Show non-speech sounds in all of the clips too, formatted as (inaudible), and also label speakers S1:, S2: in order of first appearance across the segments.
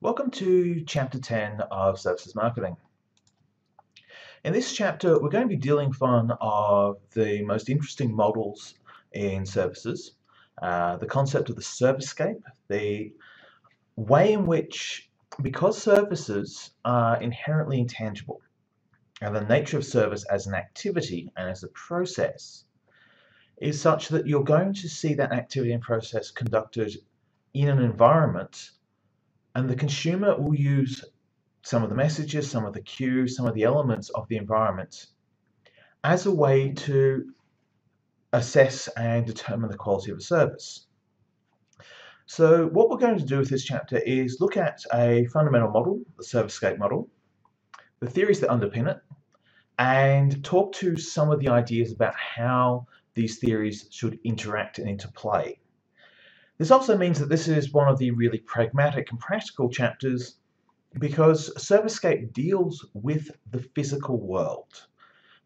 S1: Welcome to Chapter 10 of Services Marketing. In this chapter, we're going to be dealing with one of the most interesting models in services, uh, the concept of the servicescape, the way in which, because services are inherently intangible, and the nature of service as an activity and as a process is such that you're going to see that activity and process conducted in an environment and the consumer will use some of the messages, some of the cues, some of the elements of the environment as a way to assess and determine the quality of a service. So what we're going to do with this chapter is look at a fundamental model, the servicescape model, the theories that underpin it, and talk to some of the ideas about how these theories should interact and interplay. This also means that this is one of the really pragmatic and practical chapters because Servicescape deals with the physical world.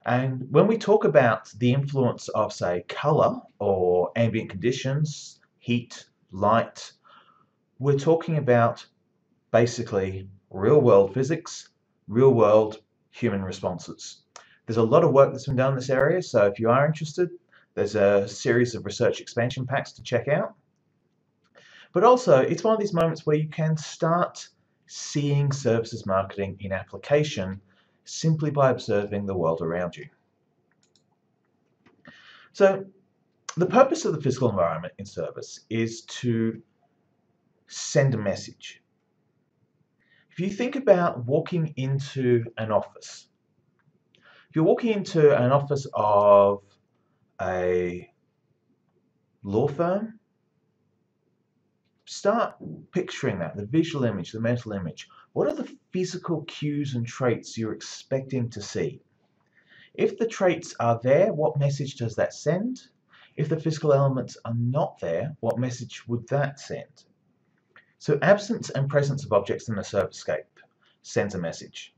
S1: And when we talk about the influence of, say, color or ambient conditions, heat, light, we're talking about basically real world physics, real world human responses. There's a lot of work that's been done in this area, so if you are interested, there's a series of research expansion packs to check out. But also, it's one of these moments where you can start seeing services marketing in application simply by observing the world around you. So, the purpose of the physical environment in service is to send a message. If you think about walking into an office, if you're walking into an office of a law firm, start picturing that, the visual image, the mental image. What are the physical cues and traits you're expecting to see? If the traits are there, what message does that send? If the physical elements are not there, what message would that send? So absence and presence of objects in the servicescape sends a message.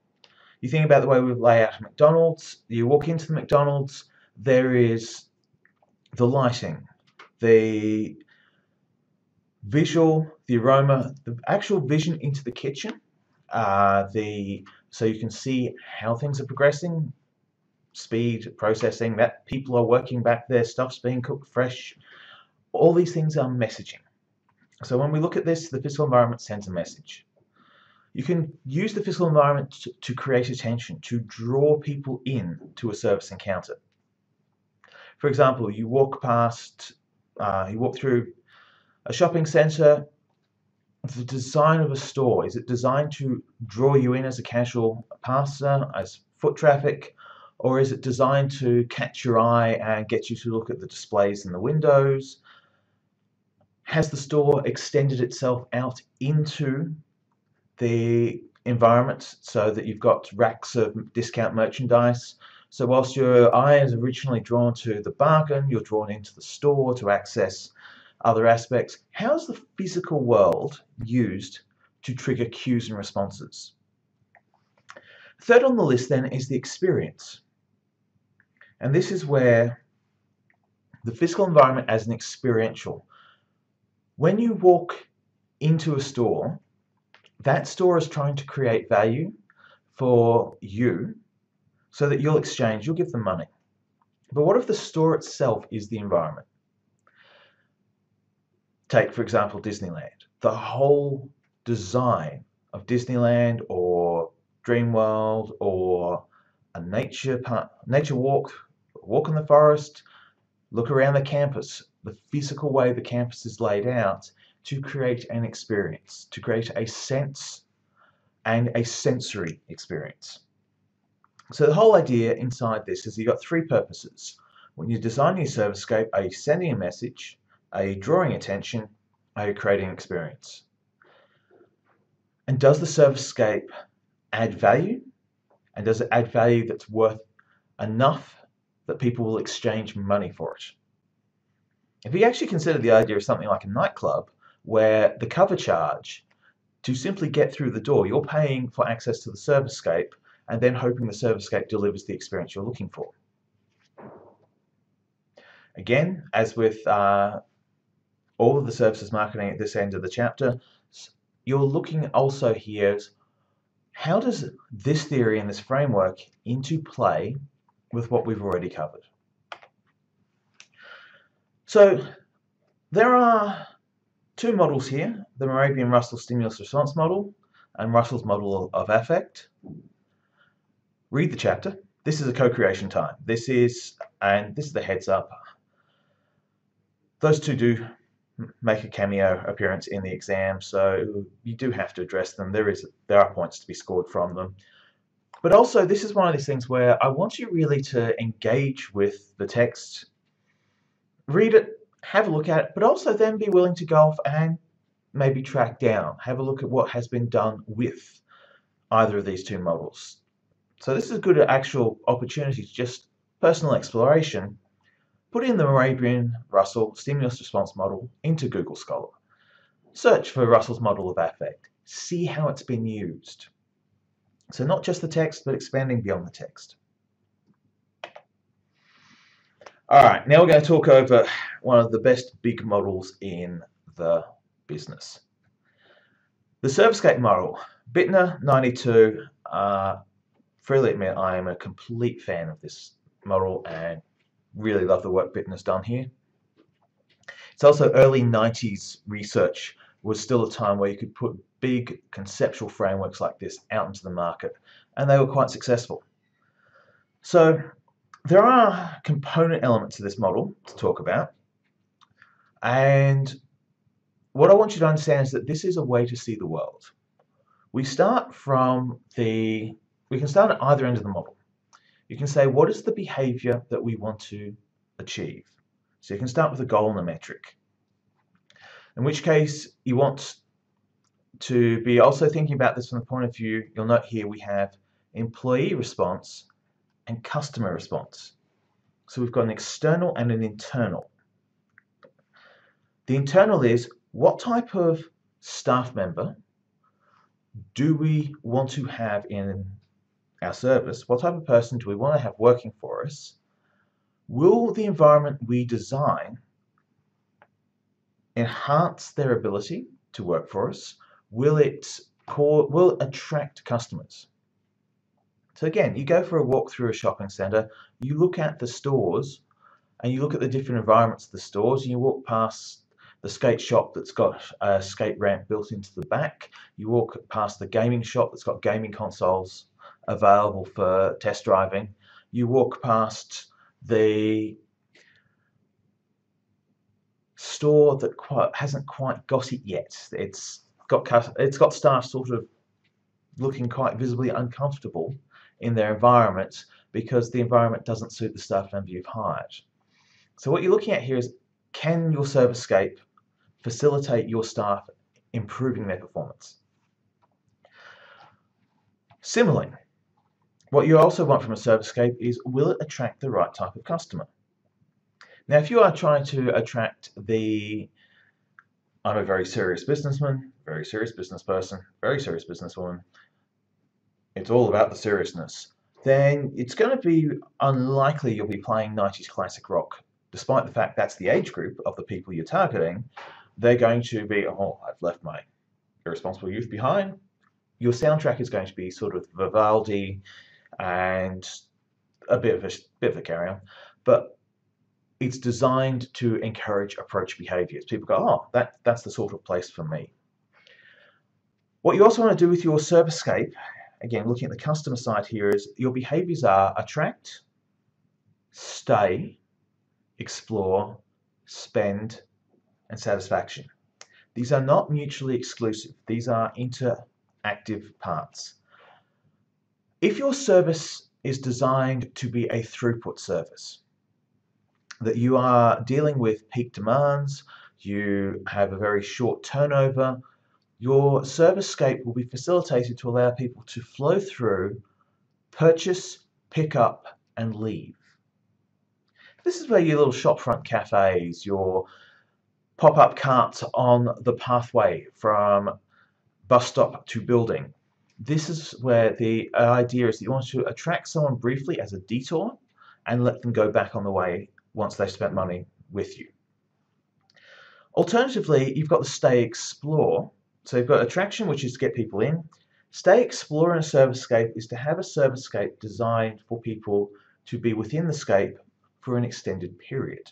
S1: You think about the way we lay out McDonald's, you walk into the McDonald's, there is the lighting, the visual, the aroma, the actual vision into the kitchen, uh, the so you can see how things are progressing, speed, processing, that people are working back there, stuff's being cooked fresh. All these things are messaging. So when we look at this, the physical environment sends a message. You can use the physical environment to, create attention, to draw people in to a service encounter. For example, you walk past, uh, you walk through a shopping centre, the design of a store, is it designed to draw you in as a casual passer, as foot traffic, or is it designed to catch your eye and get you to look at the displays in the windows? Has the store extended itself out into the environment so that you've got racks of discount merchandise? So whilst your eye is originally drawn to the bargain, you're drawn into the store to access other aspects. How's the physical world used to trigger cues and responses? Third on the list then is the experience. And this is where the physical environment as an experiential. When you walk into a store, that store is trying to create value for you so that you'll exchange, you'll give them money. But what if the store itself is the environment? Take, for example, Disneyland. The whole design of Disneyland or Dreamworld or a nature park, nature walk, walk in the forest, look around the campus, the physical way the campus is laid out to create an experience, to create a sense and a sensory experience. So the whole idea inside this is you've got three purposes. When you're designing your servicescape, are you sending a message? Are you drawing attention? Are you creating experience? And does the servicescape add value? And does it add value that's worth enough that people will exchange money for it? If you actually consider the idea of something like a nightclub, where the cover charge to simply get through the door, you're paying for access to the servicescape and then hoping the servicescape delivers the experience you're looking for. Again, as with uh, all of the services marketing at this end of the chapter, you're looking also here how does this theory and this framework into play with what we've already covered? So there are two models here, the Mehrabian-Russell stimulus response model and Russell's model of affect. Read the chapter. This is a co-creation time. This is, and this is the heads up. Those two do make a cameo appearance in the exam, so you do have to address them. There is there are points to be scored from them. But also, this is one of these things where I want you really to engage with the text, read it, have a look at it, but also then be willing to go off and maybe track down, have a look at what has been done with either of these two models. So this is a good actual opportunity to just personal exploration Put in the Mehrabian-Russell stimulus response model into Google Scholar. Search for Russell's model of affect. See how it's been used. So not just the text, but expanding beyond the text. All right, now we're going to talk over one of the best big models in the business. The Servicescape model, Bitner 92, uh, freely admit I am a complete fan of this model and really love the work Bitner's done here. It's also early 90s research was still a time where you could put big conceptual frameworks like this out into the market and they were quite successful. So there are component elements to this model to talk about and what I want you to understand is that this is a way to see the world. We start from the, we can start at either end of the model you can say what is the behavior that we want to achieve. So you can start with a goal and a metric. In which case you want to be also thinking about this from the point of view, you'll note here we have employee response and customer response. So we've got an external and an internal. The internal is what type of staff member do we want to have in our service, what type of person do we want to have working for us? Will the environment we design enhance their ability to work for us? Will it will attract customers? So again, you go for a walk through a shopping centre, you look at the stores, and you look at the different environments of the stores, and you walk past the skate shop that's got a skate ramp built into the back, you walk past the gaming shop that's got gaming consoles available for test driving. You walk past the store that quite, hasn't quite got it yet. It's got it's got staff sort of looking quite visibly uncomfortable in their environment because the environment doesn't suit the staff member you've hired. So what you're looking at here is can your Servicescape facilitate your staff improving their performance? Similarly, what you also want from a Servicescape is will it attract the right type of customer? Now if you are trying to attract the I'm a very serious businessman, very serious business person, very serious businesswoman, it's all about the seriousness, then it's going to be unlikely you'll be playing 90s classic rock. Despite the fact that's the age group of the people you're targeting, they're going to be, oh, I've left my irresponsible youth behind. Your soundtrack is going to be sort of Vivaldi, and a bit of a bit of a carry on, but it's designed to encourage approach behaviors. People go, oh, that that's the sort of place for me. What you also want to do with your Servicescape, again, looking at the customer side here, is your behaviors are attract, stay, explore, spend, and satisfaction. These are not mutually exclusive. These are interactive parts. If your service is designed to be a throughput service, that you are dealing with peak demands, you have a very short turnover, your service scape will be facilitated to allow people to flow through, purchase, pick up, and leave. This is where your little shopfront cafes, your pop-up carts on the pathway from bus stop to building, this is where the idea is that you want to attract someone briefly as a detour and let them go back on the way once they've spent money with you. Alternatively, you've got the stay explore So you've got attraction, which is to get people in. Stay Explore in a servicescape is to have a servicescape designed for people to be within the scape for an extended period.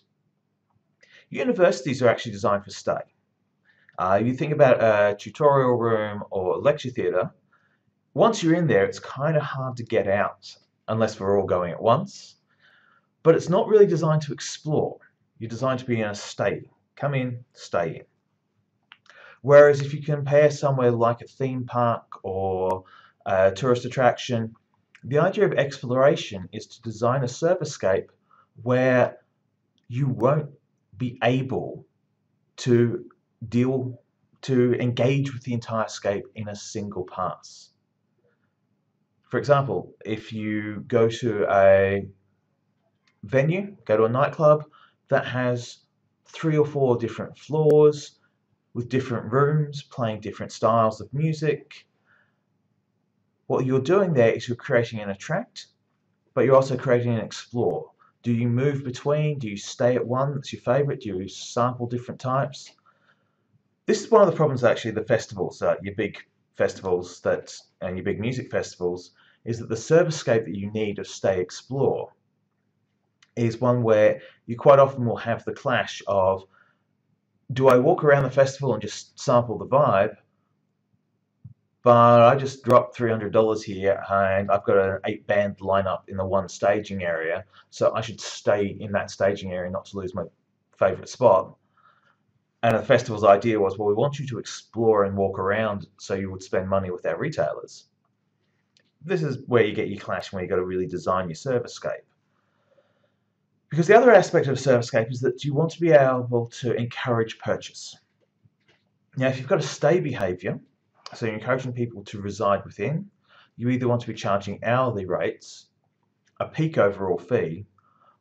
S1: Universities are actually designed for stay. Uh, you think about a tutorial room or lecture theatre, once you're in there, it's kind of hard to get out unless we're all going at once. But it's not really designed to explore. You're designed to be in a state. Come in, stay in. Whereas if you compare somewhere like a theme park or a tourist attraction, the idea of exploration is to design a servicescape where you won't be able to deal to engage with the entire scape in a single pass. For example, if you go to a venue, go to a nightclub that has three or four different floors with different rooms playing different styles of music, what you're doing there is you're creating an attract, but you're also creating an explore. Do you move between? Do you stay at one that's your favorite? Do you sample different types? This is one of the problems actually the festivals, uh, your big festivals that and your big music festivals, is that the servicescape that you need of Stay Explore is one where you quite often will have the clash of do I walk around the festival and just sample the vibe but I just dropped $300 here and I've got an eight band lineup in the one staging area so I should stay in that staging area not to lose my favorite spot. And the festival's idea was well we want you to explore and walk around so you would spend money with our retailers this is where you get your clash and where you've got to really design your servicescape because the other aspect of servicescape is that you want to be able to encourage purchase now if you've got a stay behavior so you're encouraging people to reside within. You either want to be charging hourly rates, a peak overall fee,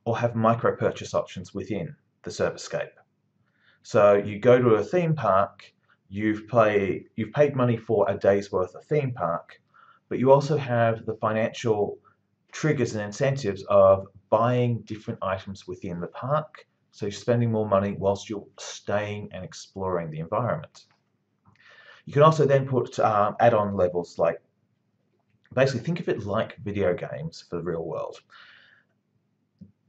S1: or have micro purchase options within the servicescape. So you go to a theme park, you've, play, you've paid money for a day's worth of theme park, but you also have the financial triggers and incentives of buying different items within the park. So you're spending more money whilst you're staying and exploring the environment. You can also then put um, add-on levels like, basically think of it like video games for the real world.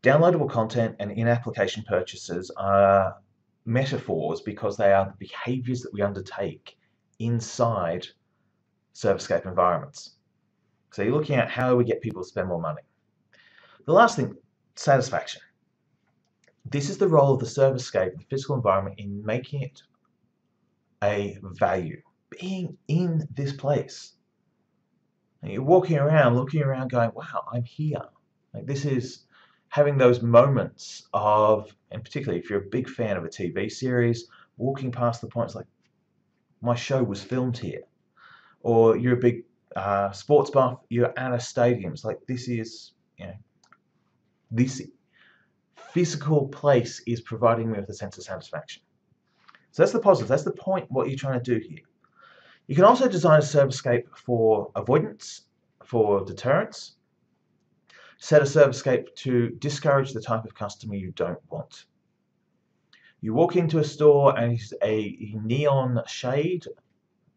S1: Downloadable content and in-application purchases are metaphors because they are the behaviors that we undertake inside servicescape environments. So you're looking at how we get people to spend more money. The last thing, satisfaction. This is the role of the servicescape, the physical environment, in making it a value. Being in this place. And you're walking around, looking around, going, wow, I'm here. Like this is having those moments of, and particularly if you're a big fan of a TV series, walking past the points like, my show was filmed here. Or you're a big uh, sports buff, you're at a stadium. It's like this is, you know, this physical place is providing me with a sense of satisfaction. So that's the positive. That's the point, what you're trying to do here. You can also design a servicescape for avoidance, for deterrence. Set a servicescape to discourage the type of customer you don't want. You walk into a store and it's a neon shade,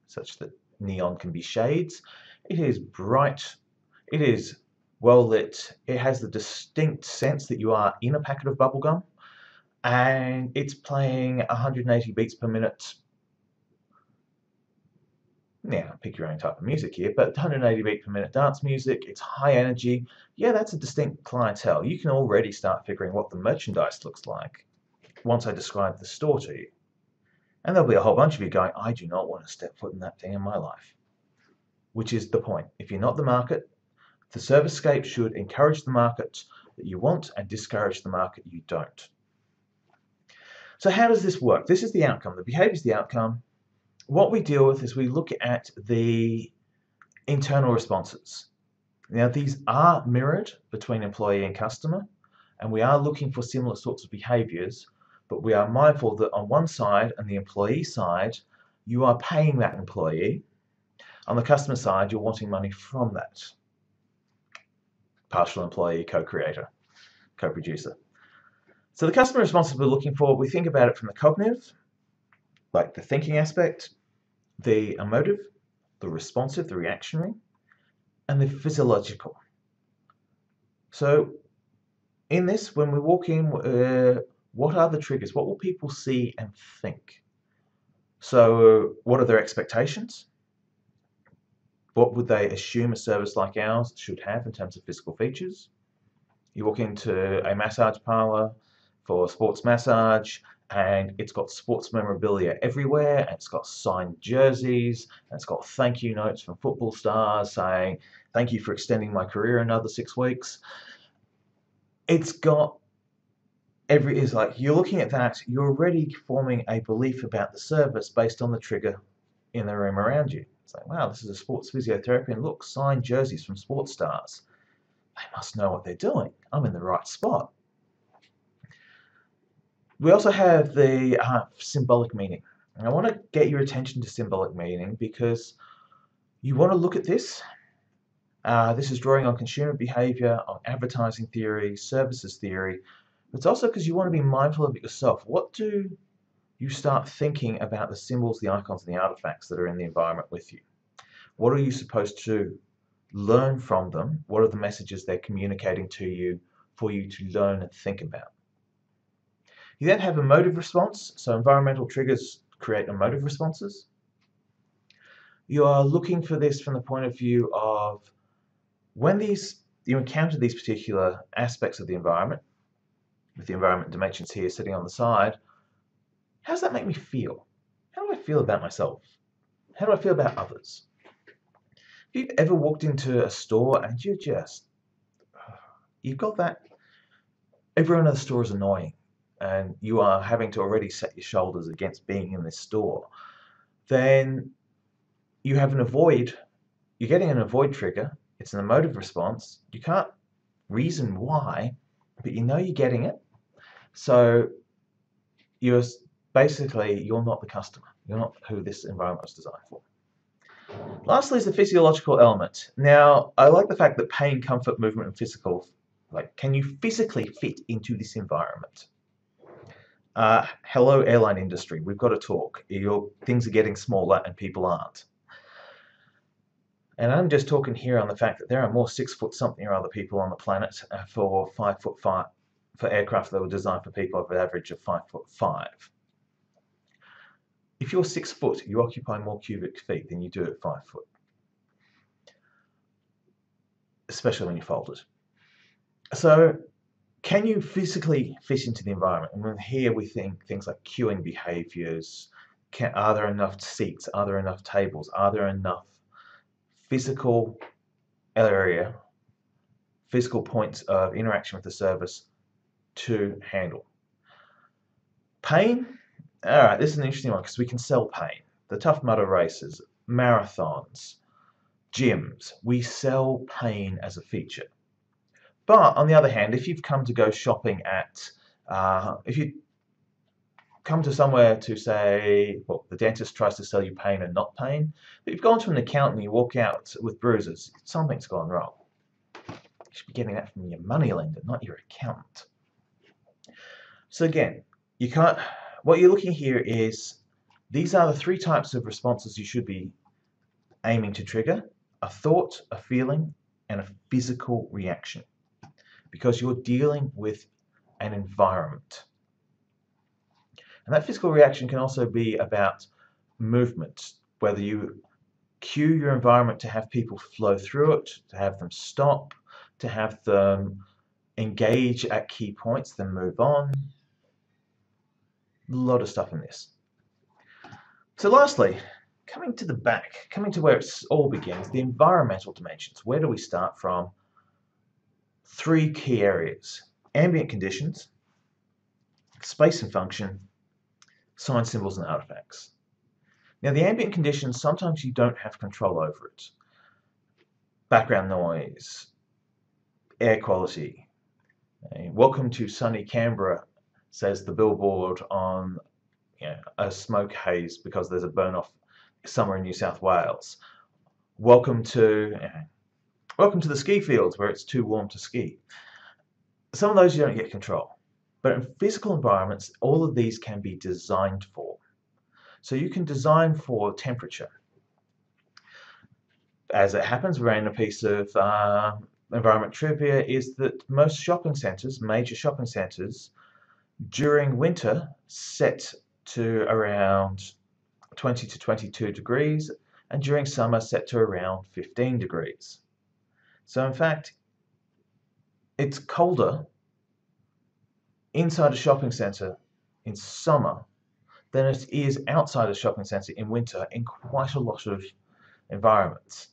S1: such that neon can be shades. It is bright, it is well lit, it has the distinct sense that you are in a packet of bubblegum and it's playing 180 beats per minute. Now, pick your own type of music here, but 180 beat per minute dance music, it's high energy. Yeah, that's a distinct clientele. You can already start figuring what the merchandise looks like once I describe the store to you. And there'll be a whole bunch of you going, I do not want to step foot in that thing in my life. Which is the point. If you're not the market, the servicescape should encourage the market that you want and discourage the market you don't. So how does this work? This is the outcome. The behavior is the outcome. What we deal with is we look at the internal responses. Now these are mirrored between employee and customer and we are looking for similar sorts of behaviors but we are mindful that on one side and the employee side you are paying that employee on the customer side you're wanting money from that partial employee co-creator co-producer so the customer responses we're looking for, we think about it from the cognitive, like the thinking aspect, the emotive, the responsive, the reactionary, and the physiological. So in this, when we walk in, uh, what are the triggers? What will people see and think? So what are their expectations? What would they assume a service like ours should have in terms of physical features? You walk into a massage parlor for sports massage and it's got sports memorabilia everywhere and it's got signed jerseys and it's got thank you notes from football stars saying thank you for extending my career another six weeks it's got every is like you're looking at that you're already forming a belief about the service based on the trigger in the room around you it's like wow this is a sports physiotherapy and look signed jerseys from sports stars they must know what they're doing I'm in the right spot we also have the uh, symbolic meaning. And I want to get your attention to symbolic meaning because you want to look at this. Uh, this is drawing on consumer behavior, on advertising theory, services theory. It's also because you want to be mindful of it yourself. What do you start thinking about the symbols, the icons, and the artifacts that are in the environment with you? What are you supposed to learn from them? What are the messages they're communicating to you for you to learn and think about? You then have emotive response, so environmental triggers create emotive responses. You are looking for this from the point of view of when these you encounter these particular aspects of the environment, with the environment dimensions here sitting on the side, how does that make me feel? How do I feel about myself? How do I feel about others? If you've ever walked into a store and you're just, (sighs) you've got that, everyone in the store is annoying and you are having to already set your shoulders against being in this store, then you have an avoid, you're getting an avoid trigger, it's an emotive response, you can't reason why, but you know you're getting it, so you're basically, you're not the customer, you're not who this environment was designed for. Lastly is the physiological element. Now, I like the fact that pain, comfort, movement, and physical, like, can you physically fit into this environment? Uh, hello, airline industry. We've got to talk. Your things are getting smaller and people aren't. And I'm just talking here on the fact that there are more six foot something or other people on the planet uh, for five foot five for aircraft that were designed for people of an average of five foot five. If you're six foot, you occupy more cubic feet than you do at five foot, especially when you fold it. So can you physically fit into the environment? And here we think things like queuing behaviors. Can, are there enough seats? Are there enough tables? Are there enough physical area, physical points of interaction with the service to handle? Pain? All right, this is an interesting one because we can sell pain. The Tough Mudder races, marathons, gyms, we sell pain as a feature. But on the other hand, if you've come to go shopping at, uh, if you come to somewhere to say, well, the dentist tries to sell you pain and not pain, but you've gone to an accountant and you walk out with bruises, something's gone wrong. You should be getting that from your money lender, not your accountant. So again, you can't, what you're looking here is, these are the three types of responses you should be aiming to trigger, a thought, a feeling, and a physical reaction because you're dealing with an environment. And that physical reaction can also be about movement, whether you cue your environment to have people flow through it, to have them stop, to have them engage at key points, then move on. A lot of stuff in this. So lastly, coming to the back, coming to where it all begins, the environmental dimensions. Where do we start from? three key areas. Ambient conditions, space and function, sign symbols and artifacts. Now the ambient conditions, sometimes you don't have control over it. Background noise, air quality. Welcome to sunny Canberra, says the billboard on you know, a smoke haze because there's a burn off somewhere in New South Wales. Welcome to Welcome to the ski fields where it's too warm to ski. Some of those you don't get control. But in physical environments, all of these can be designed for. So you can design for temperature. As it happens, we're in a piece of uh, environment trivia is that most shopping centres, major shopping centres, during winter set to around 20 to 22 degrees and during summer set to around 15 degrees. So in fact, it's colder inside a shopping centre in summer than it is outside a shopping centre in winter in quite a lot of environments.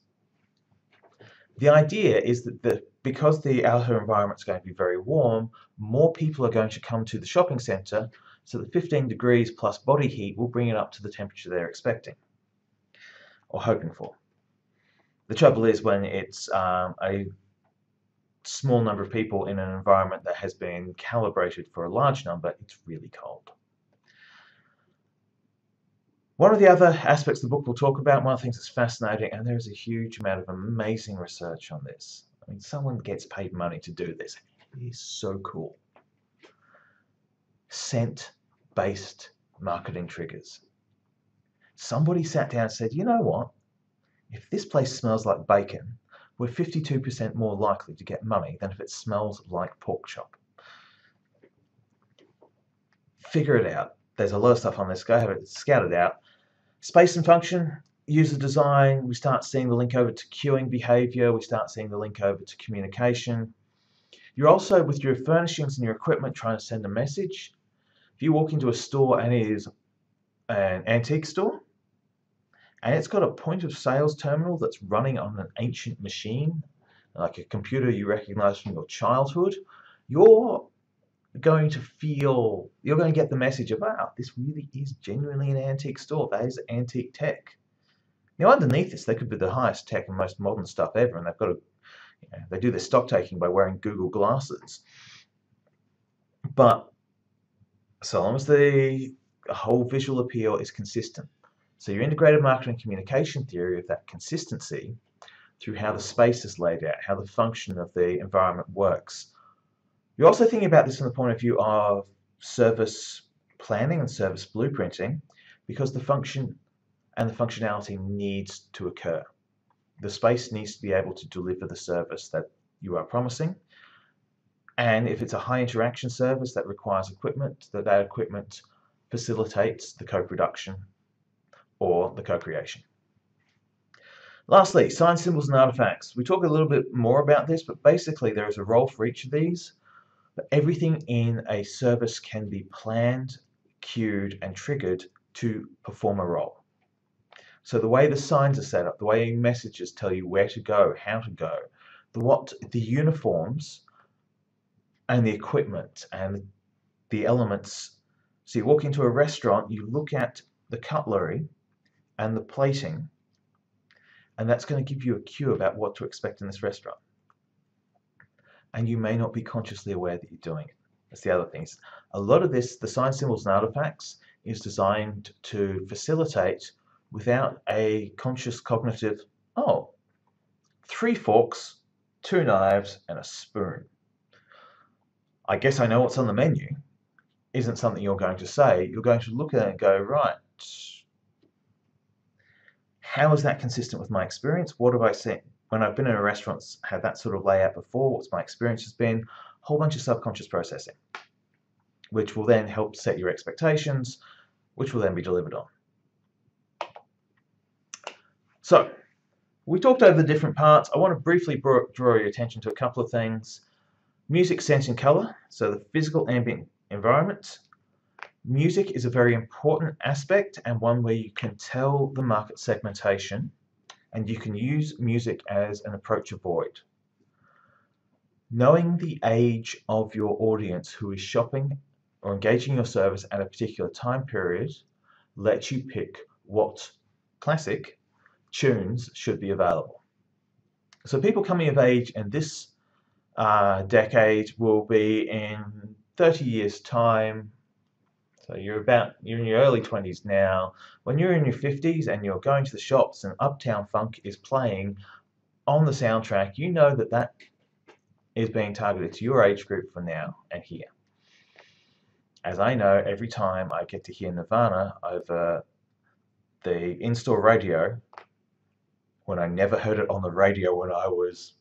S1: The idea is that the, because the outer environment is going to be very warm, more people are going to come to the shopping centre so that 15 degrees plus body heat will bring it up to the temperature they're expecting or hoping for. The trouble is when it's um, a small number of people in an environment that has been calibrated for a large number, it's really cold. One of the other aspects the book will talk about, one of the things that's fascinating, and there is a huge amount of amazing research on this. I mean, someone gets paid money to do this. It is so cool. Scent-based marketing triggers. Somebody sat down and said, you know what? If this place smells like bacon, we're 52% more likely to get money than if it smells like pork chop. Figure it out. There's a lot of stuff on this. Go have it scouted out. Space and function, user design, we start seeing the link over to queuing behavior, we start seeing the link over to communication. You're also, with your furnishings and your equipment, trying to send a message. If you walk into a store and it is an antique store, and it's got a point of sales terminal that's running on an ancient machine, like a computer you recognize from your childhood, you're going to feel, you're going to get the message wow, this really is genuinely an antique store. That is antique tech. Now, underneath this, they could be the highest tech and most modern stuff ever, and they've got a, you know, they do their stock taking by wearing Google glasses. But so long as the whole visual appeal is consistent, so your integrated marketing communication theory of that consistency through how the space is laid out, how the function of the environment works. You're also thinking about this from the point of view of service planning and service blueprinting because the function and the functionality needs to occur. The space needs to be able to deliver the service that you are promising. And if it's a high interaction service that requires equipment, that that equipment facilitates the co-production or the co-creation. Lastly, sign symbols and artifacts. We talk a little bit more about this, but basically there is a role for each of these. But everything in a service can be planned, queued, and triggered to perform a role. So the way the signs are set up, the way messages tell you where to go, how to go, the what the uniforms and the equipment and the elements. So you walk into a restaurant, you look at the cutlery and the plating and that's going to give you a cue about what to expect in this restaurant and you may not be consciously aware that you're doing it that's the other thing a lot of this the sign symbols and artifacts is designed to facilitate without a conscious cognitive oh three forks two knives and a spoon I guess I know what's on the menu isn't something you're going to say you're going to look at it and go right how is that consistent with my experience? What have I seen? When I've been in a restaurant, had that sort of layout before, what's my experience has been? A whole bunch of subconscious processing, which will then help set your expectations, which will then be delivered on. So, we talked over the different parts. I want to briefly draw your attention to a couple of things. Music, sense, and color. So the physical ambient environment, Music is a very important aspect and one where you can tell the market segmentation and you can use music as an approach avoid. Knowing the age of your audience who is shopping or engaging your service at a particular time period lets you pick what classic tunes should be available. So people coming of age in this uh, decade will be in 30 years time so you're about you're in your early 20s now. When you're in your 50s and you're going to the shops and Uptown Funk is playing on the soundtrack, you know that that is being targeted to your age group for now and here. As I know, every time I get to hear Nirvana over the in-store radio when I never heard it on the radio when I was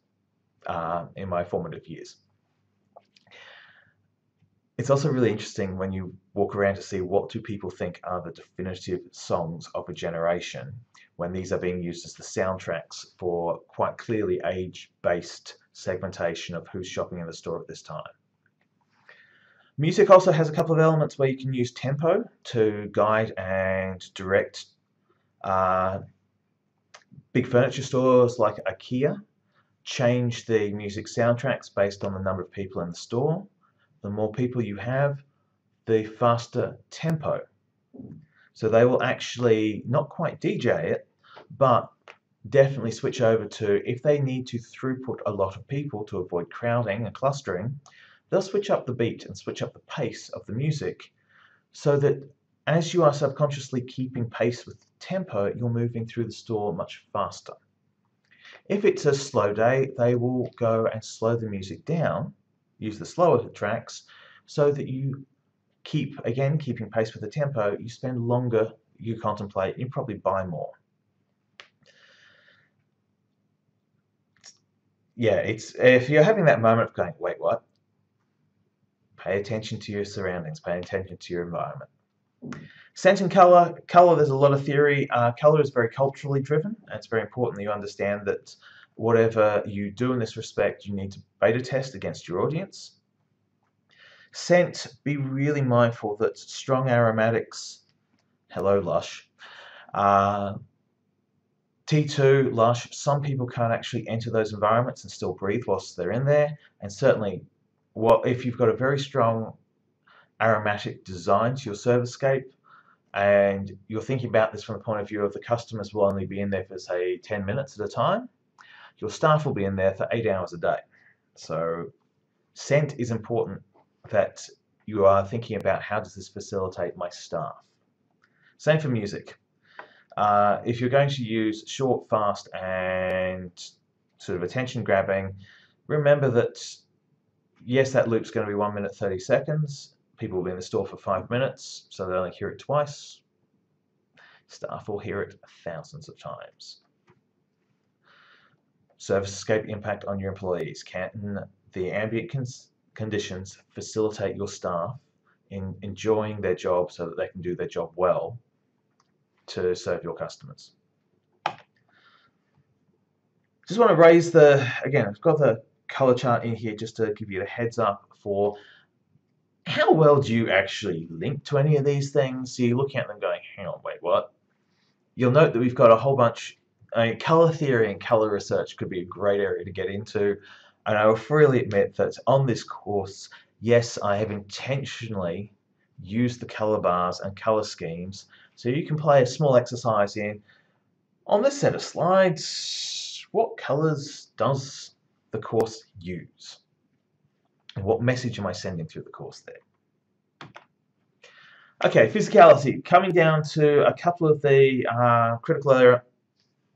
S1: uh, in my formative years. It's also really interesting when you walk around to see what do people think are the definitive songs of a generation when these are being used as the soundtracks for quite clearly age-based segmentation of who's shopping in the store at this time. Music also has a couple of elements where you can use tempo to guide and direct uh, big furniture stores like IKEA change the music soundtracks based on the number of people in the store. The more people you have, the faster tempo. So they will actually not quite DJ it, but definitely switch over to, if they need to throughput a lot of people to avoid crowding and clustering, they'll switch up the beat and switch up the pace of the music so that as you are subconsciously keeping pace with the tempo, you're moving through the store much faster. If it's a slow day, they will go and slow the music down, use the slower tracks, so that you keep, again, keeping pace with the tempo, you spend longer, you contemplate, you probably buy more. Yeah, it's if you're having that moment of going, wait, what? Pay attention to your surroundings, pay attention to your environment. Scent and color. Color, there's a lot of theory. Uh, color is very culturally driven. It's very important that you understand that whatever you do in this respect, you need to beta test against your audience. Scent, be really mindful that strong aromatics, hello Lush, uh, T2, Lush, some people can't actually enter those environments and still breathe whilst they're in there. And certainly, what if you've got a very strong aromatic design to your servicescape and you're thinking about this from the point of view of the customers will only be in there for say 10 minutes at a time, your staff will be in there for 8 hours a day. So scent is important that you are thinking about how does this facilitate my staff. Same for music. Uh, if you're going to use short, fast, and sort of attention grabbing, remember that yes, that loop's going to be 1 minute 30 seconds. People will be in the store for 5 minutes, so they only hear it twice. Staff will hear it thousands of times. Servicescape impact on your employees. Can the ambient conditions facilitate your staff in enjoying their job so that they can do their job well to serve your customers. Just want to raise the, again, I've got the color chart in here just to give you a heads up for how well do you actually link to any of these things? So you're looking at them going, hang on, wait, what? You'll note that we've got a whole bunch, I mean, color theory and color research could be a great area to get into. And I will freely admit that on this course, yes, I have intentionally used the color bars and color schemes so you can play a small exercise in, on this set of slides, what colors does the course use? And what message am I sending through the course there? Okay, physicality. Coming down to a couple of the uh, critical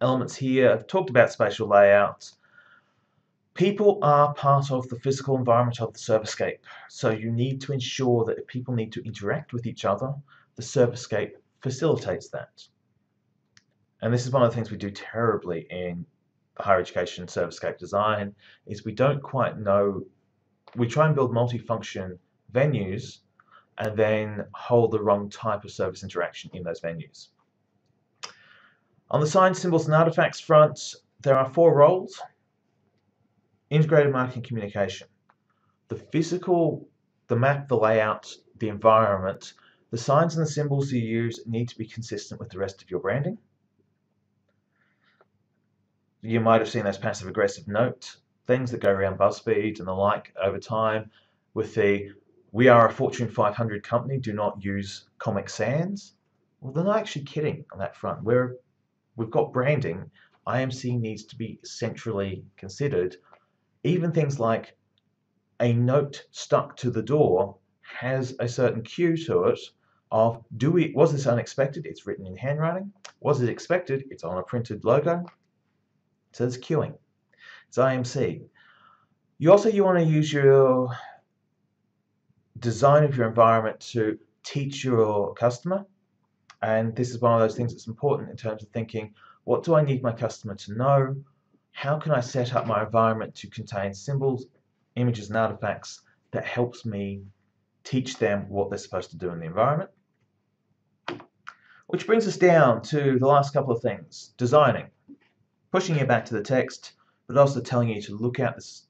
S1: elements here. I've talked about spatial layouts. People are part of the physical environment of the servicescape, so you need to ensure that if people need to interact with each other, the servicescape facilitates that. And this is one of the things we do terribly in higher education servicescape design, is we don't quite know, we try and build multifunction venues and then hold the wrong type of service interaction in those venues. On the signs, symbols, and artifacts front, there are four roles integrated marketing communication. The physical, the map, the layout, the environment, the signs and the symbols you use need to be consistent with the rest of your branding. You might have seen those passive aggressive note things that go around BuzzFeed and the like over time with the we are a Fortune 500 company, do not use Comic Sans. Well, they're not actually kidding on that front. We're, we've got branding. IMC needs to be centrally considered. Even things like a note stuck to the door has a certain cue to it of do we was this unexpected? It's written in handwriting. Was it expected? It's on a printed logo. So it's queuing. It's IMC you also you want to use your design of your environment to teach your customer And this is one of those things that's important in terms of thinking, what do I need my customer to know? How can I set up my environment to contain symbols, images, and artifacts that helps me teach them what they're supposed to do in the environment? Which brings us down to the last couple of things. Designing. Pushing you back to the text, but also telling you to look at this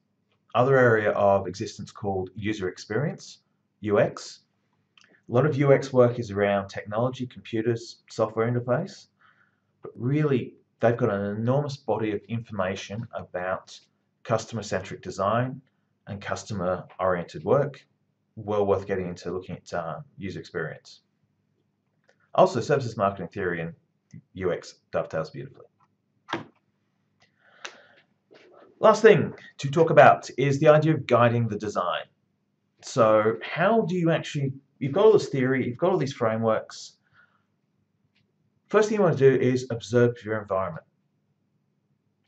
S1: other area of existence called user experience, UX. A lot of UX work is around technology, computers, software interface, but really they've got an enormous body of information about customer-centric design and customer-oriented work. Well worth getting into looking at uh, user experience. Also, services marketing theory and UX dovetails beautifully. Last thing to talk about is the idea of guiding the design. So how do you actually, you've got all this theory, you've got all these frameworks. First thing you want to do is observe your environment.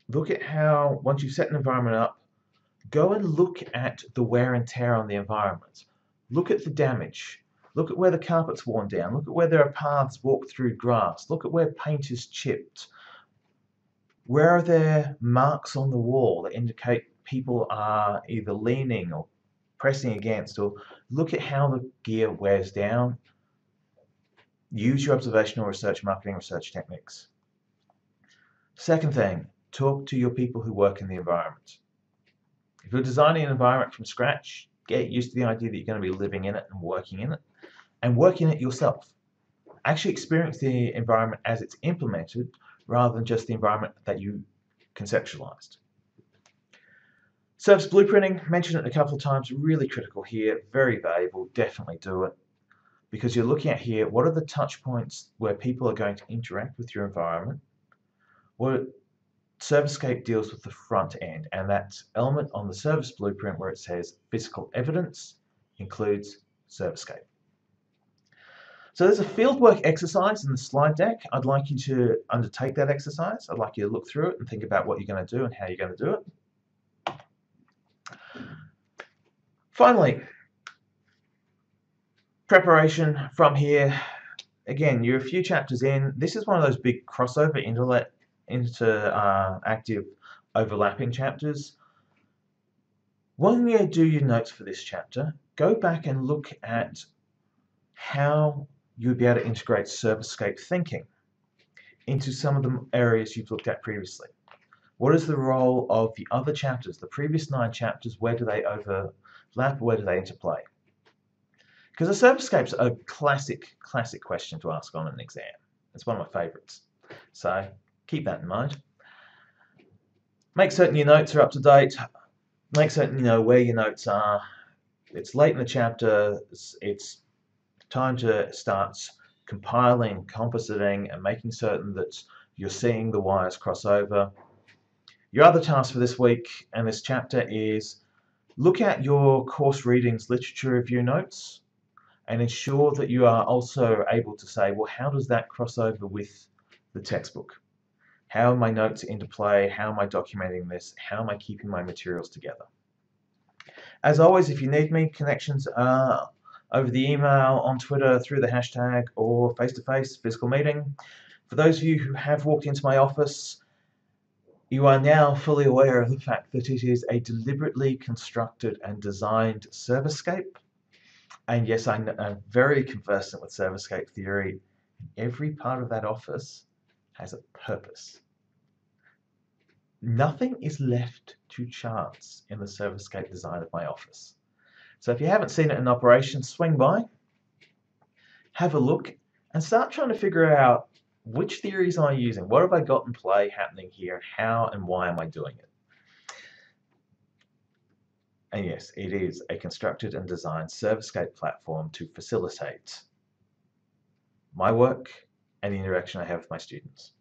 S1: Look at how, once you've set an environment up, go and look at the wear and tear on the environment. Look at the damage. Look at where the carpet's worn down. Look at where there are paths walked through grass. Look at where paint is chipped. Where are there marks on the wall that indicate people are either leaning or pressing against? Or look at how the gear wears down. Use your observational research, marketing research techniques. Second thing, talk to your people who work in the environment. If you're designing an environment from scratch, get used to the idea that you're going to be living in it and working in it, and work in it yourself. Actually experience the environment as it's implemented rather than just the environment that you conceptualized. Service blueprinting, mentioned it a couple of times, really critical here, very valuable, definitely do it. Because you're looking at here, what are the touch points where people are going to interact with your environment? What Servicescape deals with the front end, and that element on the service blueprint where it says physical evidence includes Servicescape. So there's a fieldwork exercise in the slide deck. I'd like you to undertake that exercise. I'd like you to look through it and think about what you're going to do and how you're going to do it. Finally, preparation from here. Again, you're a few chapters in. This is one of those big crossover into uh, active overlapping chapters. When you do your notes for this chapter, go back and look at how you would be able to integrate Servicescape thinking into some of the areas you've looked at previously. What is the role of the other chapters, the previous nine chapters, where do they where do they interplay? Because the a Servicescape's a classic, classic question to ask on an exam. It's one of my favourites. So keep that in mind. Make certain your notes are up to date. Make certain you know where your notes are. It's late in the chapter. It's time to start compiling, compositing, and making certain that you're seeing the wires cross over. Your other task for this week and this chapter is look at your course readings literature review notes and ensure that you are also able to say, well, how does that cross over with the textbook? How are my notes interplay? How am I documenting this? How am I keeping my materials together? As always, if you need me, connections are over the email, on Twitter, through the hashtag, or face-to-face -face, physical meeting. For those of you who have walked into my office, you are now fully aware of the fact that it is a deliberately constructed and designed servicescape. And yes, I'm very conversant with servicescape theory. Every part of that office has a purpose. Nothing is left to chance in the servicescape design of my office. So if you haven't seen it in operation, swing by, have a look, and start trying to figure out which theories am I using? What have I got in play happening here? How and why am I doing it? And yes, it is a constructed and designed Servicescape platform to facilitate my work and the interaction I have with my students.